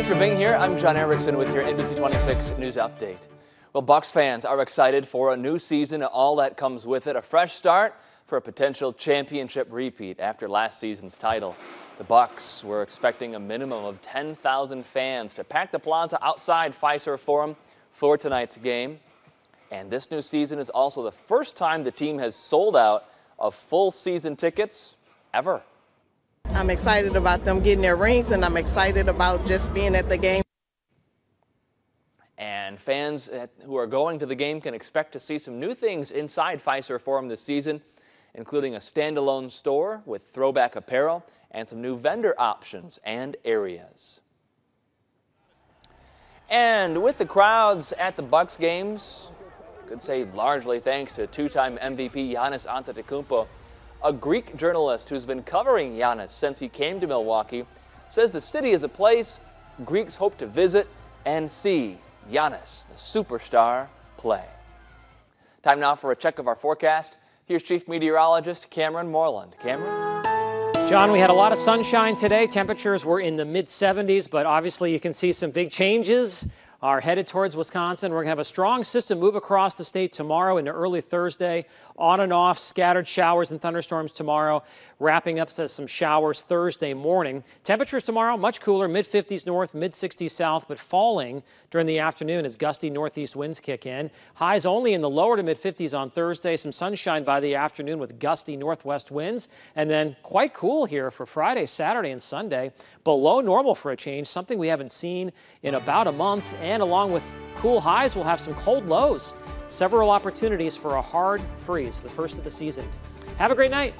Thanks for being here. I'm John Erickson with your NBC 26 News Update. Well, Bucks fans are excited for a new season and all that comes with it. A fresh start for a potential championship repeat after last season's title. The Bucks were expecting a minimum of 10,000 fans to pack the plaza outside Fiserv Forum for tonight's game. And this new season is also the first time the team has sold out of full season tickets ever. I'm excited about them getting their rings, and I'm excited about just being at the game. And fans who are going to the game can expect to see some new things inside Fiserv Forum this season, including a standalone store with throwback apparel and some new vendor options and areas. And with the crowds at the Bucks games, could say largely thanks to two-time MVP Giannis Antetokounmpo, a Greek journalist who's been covering Giannis since he came to Milwaukee says the city is a place Greeks hope to visit and see Giannis, the superstar, play. Time now for a check of our forecast. Here's Chief Meteorologist Cameron Moreland. Cameron? John, we had a lot of sunshine today. Temperatures were in the mid 70s, but obviously you can see some big changes are headed towards Wisconsin. We're going to have a strong system move across the state tomorrow into early Thursday. On and off, scattered showers and thunderstorms tomorrow, wrapping up to some showers Thursday morning. Temperatures tomorrow much cooler, mid 50s north, mid 60s south, but falling during the afternoon as gusty northeast winds kick in. Highs only in the lower to mid 50s on Thursday. Some sunshine by the afternoon with gusty northwest winds, and then quite cool here for Friday, Saturday, and Sunday. Below normal for a change, something we haven't seen in about a month. And along with cool highs, we'll have some cold lows. Several opportunities for a hard freeze, the first of the season. Have a great night.